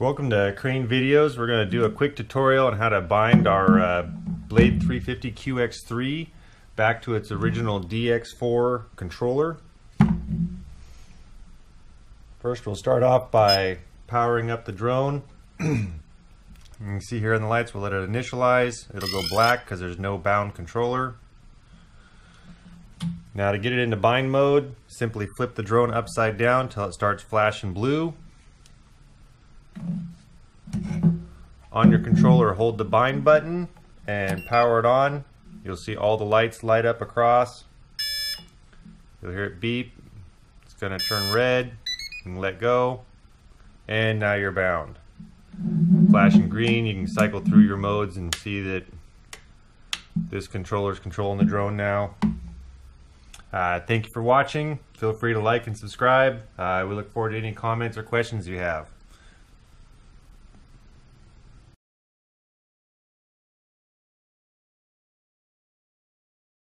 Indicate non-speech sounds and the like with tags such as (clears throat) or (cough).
Welcome to Crane Videos. We're going to do a quick tutorial on how to bind our uh, Blade 350 QX3 back to its original DX4 controller. First we'll start off by powering up the drone. (clears throat) you can see here in the lights we'll let it initialize. It'll go black because there's no bound controller. Now to get it into bind mode, simply flip the drone upside down until it starts flashing blue. On your controller, hold the bind button and power it on. You'll see all the lights light up across. You'll hear it beep. It's going to turn red. Can let go. And now you're bound. Flashing green, you can cycle through your modes and see that this controller is controlling the drone now. Uh, thank you for watching. Feel free to like and subscribe. Uh, we look forward to any comments or questions you have.